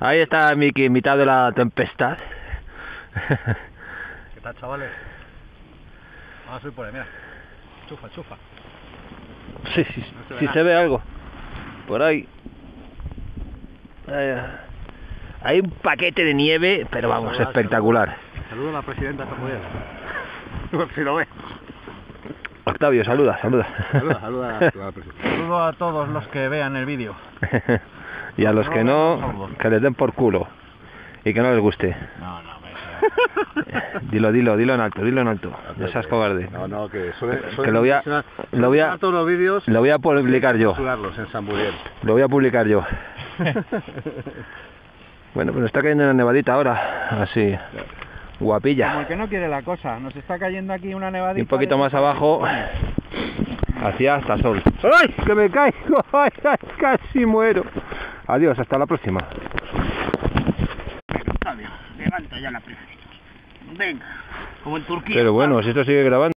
Ahí está Miki en mitad de la tempestad. ¿Qué tal, chavales? Vamos a subir por ahí, mira. Chufa, chufa. Sí, sí, No se nada. se ve algo. Por ahí. Ahí. Hay un paquete de nieve, pero vamos, espectacular. Saludo a la presidenta Samuel. Si lo ve. Octavio, saluda, saluda. Saluda, saluda a. Saludo a todos los que vean el vídeo. Y a los que no, que les den por culo. Y que no les guste. No, no, me Dilo, dilo, dilo en alto, dilo en alto. No seas cobarde. No, no, que suele, Que lo voy a- lo voy a- todos los vídeos. Lo voy a publicar yo. En San. Lo voy a publicar yo. bueno, pues está cayendo una nevadita ahora. Así. Como Guapilla. el que no quiere la cosa, nos está cayendo aquí una nevadita. Y un poquito más abajo. Hacia hasta sol. ¡Ay! ¡Que me caigo! ¡Ay, ay, casi muero! Adiós, hasta la próxima. Octavio, levanta ya la primera. Venga, como en Turquía. Pero bueno, si esto sigue grabando.